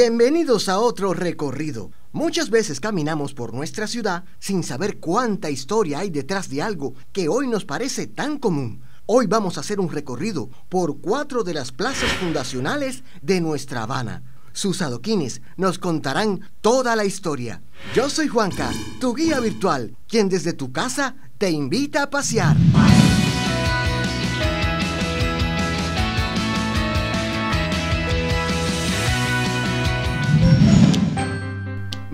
Bienvenidos a otro recorrido. Muchas veces caminamos por nuestra ciudad sin saber cuánta historia hay detrás de algo que hoy nos parece tan común. Hoy vamos a hacer un recorrido por cuatro de las plazas fundacionales de nuestra Habana. Sus adoquines nos contarán toda la historia. Yo soy Juanca, tu guía virtual, quien desde tu casa te invita a pasear.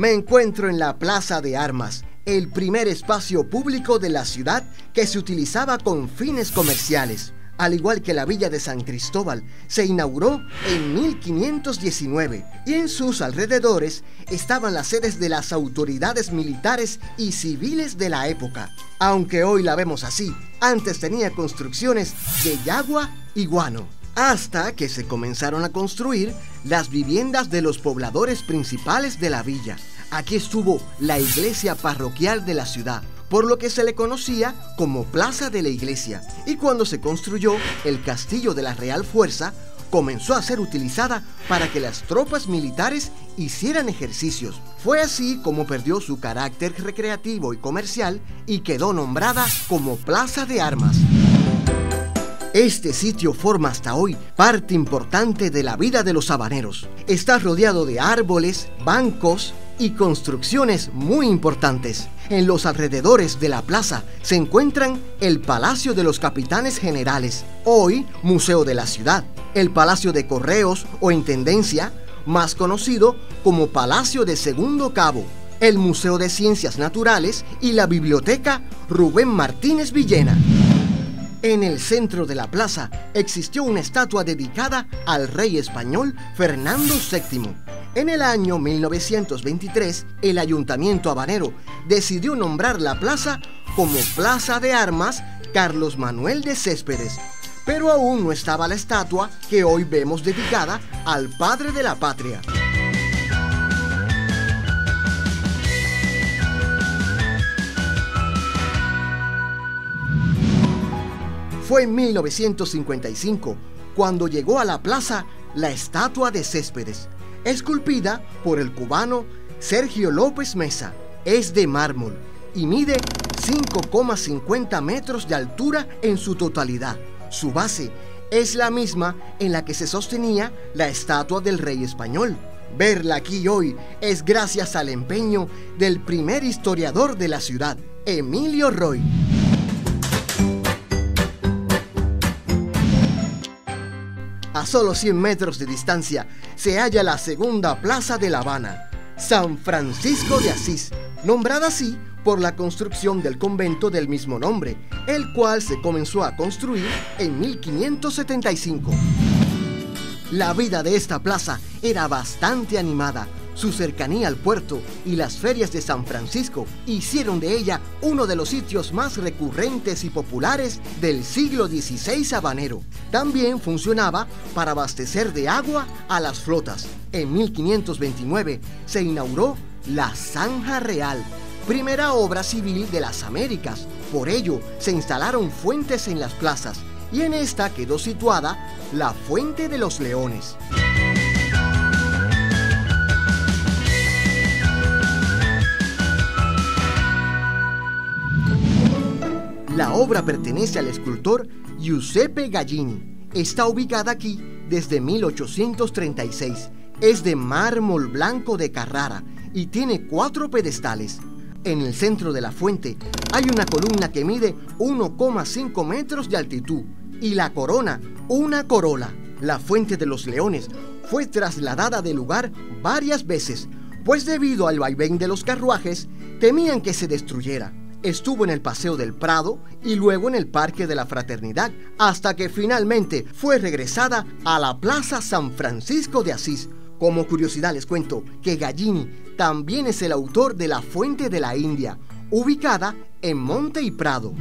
Me encuentro en la Plaza de Armas, el primer espacio público de la ciudad que se utilizaba con fines comerciales. Al igual que la villa de San Cristóbal, se inauguró en 1519 y en sus alrededores estaban las sedes de las autoridades militares y civiles de la época. Aunque hoy la vemos así, antes tenía construcciones de yagua y guano hasta que se comenzaron a construir las viviendas de los pobladores principales de la villa. Aquí estuvo la iglesia parroquial de la ciudad, por lo que se le conocía como Plaza de la Iglesia, y cuando se construyó el castillo de la Real Fuerza, comenzó a ser utilizada para que las tropas militares hicieran ejercicios. Fue así como perdió su carácter recreativo y comercial y quedó nombrada como Plaza de Armas. Este sitio forma hasta hoy parte importante de la vida de los habaneros. Está rodeado de árboles, bancos y construcciones muy importantes. En los alrededores de la plaza se encuentran el Palacio de los Capitanes Generales, hoy Museo de la Ciudad, el Palacio de Correos o Intendencia, más conocido como Palacio de Segundo Cabo, el Museo de Ciencias Naturales y la Biblioteca Rubén Martínez Villena. En el centro de la plaza existió una estatua dedicada al rey español Fernando VII. En el año 1923, el ayuntamiento habanero decidió nombrar la plaza como Plaza de Armas Carlos Manuel de Céspedes, pero aún no estaba la estatua que hoy vemos dedicada al padre de la patria. Fue en 1955 cuando llegó a la plaza la estatua de Céspedes, esculpida por el cubano Sergio López Mesa. Es de mármol y mide 5,50 metros de altura en su totalidad. Su base es la misma en la que se sostenía la estatua del rey español. Verla aquí hoy es gracias al empeño del primer historiador de la ciudad, Emilio Roy. A solo 100 metros de distancia se halla la segunda plaza de La Habana, San Francisco de Asís, nombrada así por la construcción del convento del mismo nombre, el cual se comenzó a construir en 1575. La vida de esta plaza era bastante animada, su cercanía al puerto y las ferias de San Francisco hicieron de ella uno de los sitios más recurrentes y populares del siglo XVI habanero. También funcionaba para abastecer de agua a las flotas. En 1529 se inauguró la Zanja Real, primera obra civil de las Américas. Por ello se instalaron fuentes en las plazas y en esta quedó situada la Fuente de los Leones. La obra pertenece al escultor Giuseppe Gallini. Está ubicada aquí desde 1836. Es de mármol blanco de Carrara y tiene cuatro pedestales. En el centro de la fuente hay una columna que mide 1,5 metros de altitud y la corona una corola. La fuente de los leones fue trasladada del lugar varias veces, pues debido al vaivén de los carruajes temían que se destruyera estuvo en el Paseo del Prado y luego en el Parque de la Fraternidad, hasta que finalmente fue regresada a la Plaza San Francisco de Asís. Como curiosidad les cuento que Gallini también es el autor de La Fuente de la India, ubicada en Monte y Prado.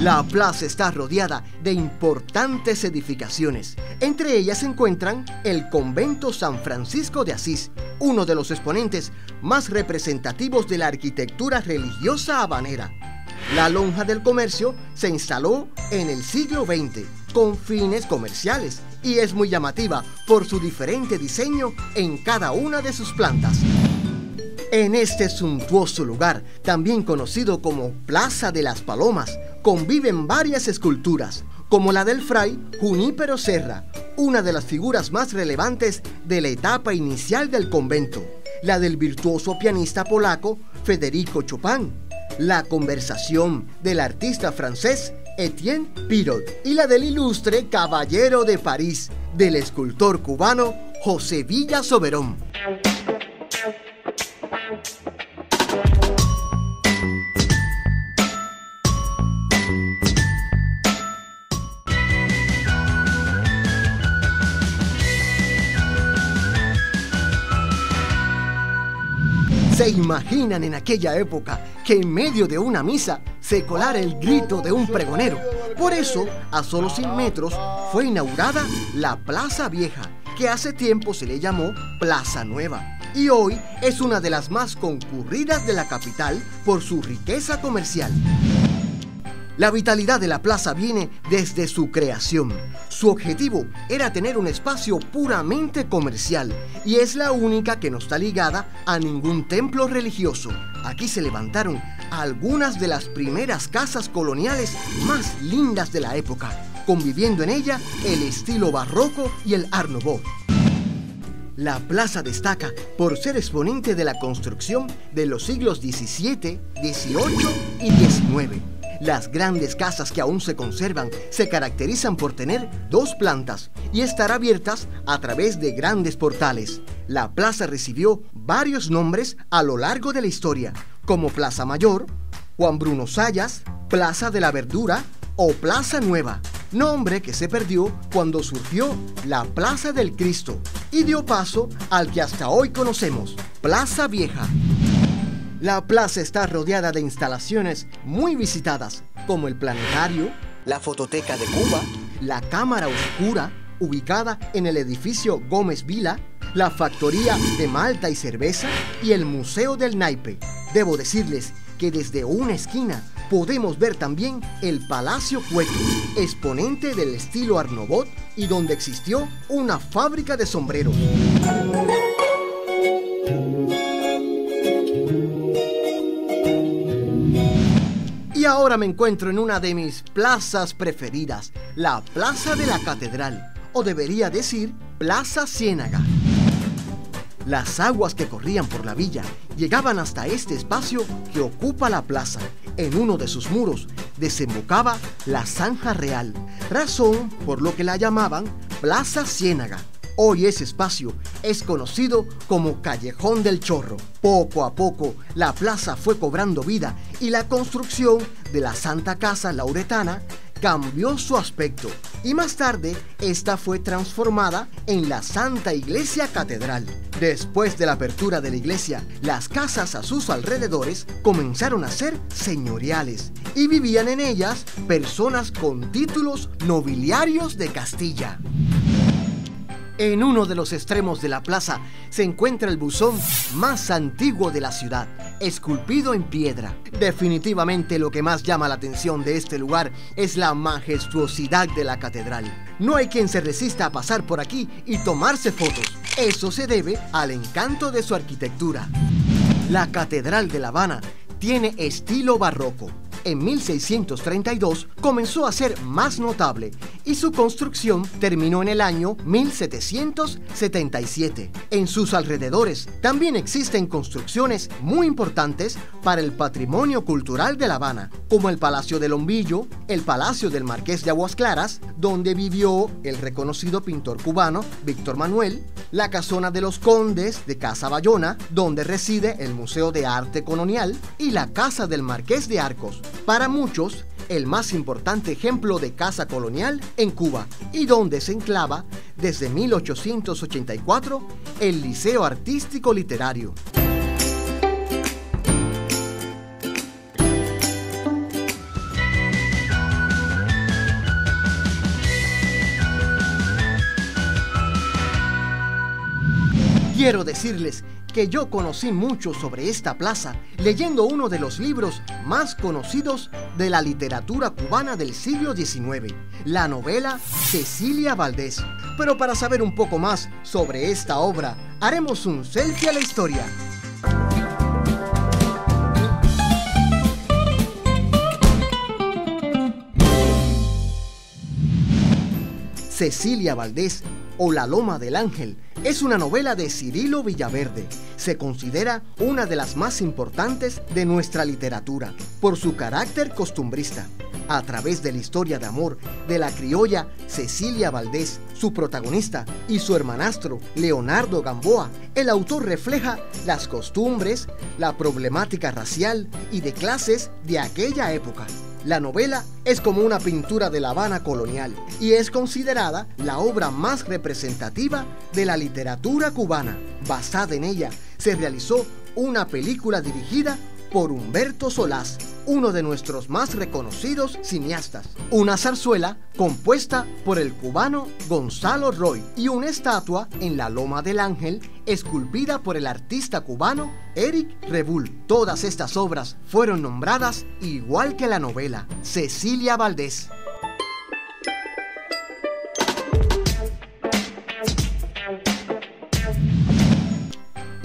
La plaza está rodeada de importantes edificaciones. Entre ellas se encuentran el Convento San Francisco de Asís, uno de los exponentes más representativos de la arquitectura religiosa habanera. La lonja del comercio se instaló en el siglo XX con fines comerciales y es muy llamativa por su diferente diseño en cada una de sus plantas. En este suntuoso lugar, también conocido como Plaza de las Palomas, conviven varias esculturas, como la del fray Junípero Serra, una de las figuras más relevantes de la etapa inicial del convento, la del virtuoso pianista polaco Federico Chopin, la conversación del artista francés Etienne Pirot y la del ilustre caballero de París del escultor cubano José Villa Soberón. ¿Se imaginan en aquella época que en medio de una misa se colara el grito de un pregonero? Por eso, a solo 100 metros, fue inaugurada la Plaza Vieja, que hace tiempo se le llamó Plaza Nueva. Y hoy es una de las más concurridas de la capital por su riqueza comercial. La vitalidad de la plaza viene desde su creación. Su objetivo era tener un espacio puramente comercial y es la única que no está ligada a ningún templo religioso. Aquí se levantaron algunas de las primeras casas coloniales más lindas de la época, conviviendo en ella el estilo barroco y el Art. La plaza destaca por ser exponente de la construcción de los siglos XVII, XVIII y XIX las grandes casas que aún se conservan se caracterizan por tener dos plantas y estar abiertas a través de grandes portales. La plaza recibió varios nombres a lo largo de la historia, como Plaza Mayor, Juan Bruno Sayas, Plaza de la Verdura o Plaza Nueva, nombre que se perdió cuando surgió la Plaza del Cristo y dio paso al que hasta hoy conocemos, Plaza Vieja. La plaza está rodeada de instalaciones muy visitadas, como el planetario, la fototeca de Cuba, la cámara oscura, ubicada en el edificio Gómez Vila, la factoría de malta y cerveza y el Museo del Naipe. Debo decirles que desde una esquina podemos ver también el Palacio Cueto, exponente del estilo Art y donde existió una fábrica de sombreros. ahora me encuentro en una de mis plazas preferidas, la Plaza de la Catedral, o debería decir Plaza Ciénaga. Las aguas que corrían por la villa llegaban hasta este espacio que ocupa la plaza. En uno de sus muros desembocaba la Zanja Real, razón por lo que la llamaban Plaza Ciénaga. Hoy ese espacio es conocido como Callejón del Chorro. Poco a poco la plaza fue cobrando vida y la construcción de la Santa Casa Lauretana cambió su aspecto y más tarde esta fue transformada en la Santa Iglesia Catedral. Después de la apertura de la iglesia, las casas a sus alrededores comenzaron a ser señoriales y vivían en ellas personas con títulos nobiliarios de Castilla. En uno de los extremos de la plaza se encuentra el buzón más antiguo de la ciudad, esculpido en piedra. Definitivamente lo que más llama la atención de este lugar es la majestuosidad de la catedral. No hay quien se resista a pasar por aquí y tomarse fotos. Eso se debe al encanto de su arquitectura. La Catedral de La Habana tiene estilo barroco en 1632 comenzó a ser más notable y su construcción terminó en el año 1777. En sus alrededores también existen construcciones muy importantes para el patrimonio cultural de La Habana, como el Palacio del Lombillo, el Palacio del Marqués de Aguas Claras, donde vivió el reconocido pintor cubano Víctor Manuel, la Casona de los Condes de Casa Bayona, donde reside el Museo de Arte Colonial, y la Casa del Marqués de Arcos, para muchos, el más importante ejemplo de casa colonial en Cuba y donde se enclava desde 1884 el Liceo Artístico Literario. Quiero decirles que yo conocí mucho sobre esta plaza leyendo uno de los libros más conocidos de la literatura cubana del siglo XIX, la novela Cecilia Valdés. Pero para saber un poco más sobre esta obra, haremos un selfie a la historia. Cecilia Valdés o La Loma del Ángel es una novela de Cirilo Villaverde. Se considera una de las más importantes de nuestra literatura por su carácter costumbrista. A través de la historia de amor de la criolla Cecilia Valdés, su protagonista, y su hermanastro Leonardo Gamboa, el autor refleja las costumbres, la problemática racial y de clases de aquella época. La novela es como una pintura de La Habana colonial y es considerada la obra más representativa de la literatura cubana. Basada en ella, se realizó una película dirigida por Humberto Solás, uno de nuestros más reconocidos cineastas. Una zarzuela compuesta por el cubano Gonzalo Roy y una estatua en la Loma del Ángel esculpida por el artista cubano Eric Rebull. Todas estas obras fueron nombradas igual que la novela Cecilia Valdés.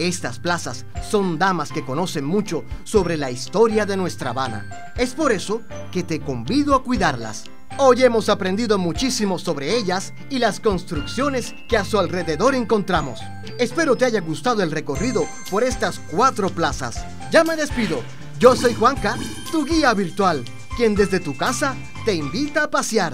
Estas plazas son damas que conocen mucho sobre la historia de nuestra Habana. Es por eso que te convido a cuidarlas. Hoy hemos aprendido muchísimo sobre ellas y las construcciones que a su alrededor encontramos. Espero te haya gustado el recorrido por estas cuatro plazas. Ya me despido. Yo soy Juanca, tu guía virtual, quien desde tu casa te invita a pasear.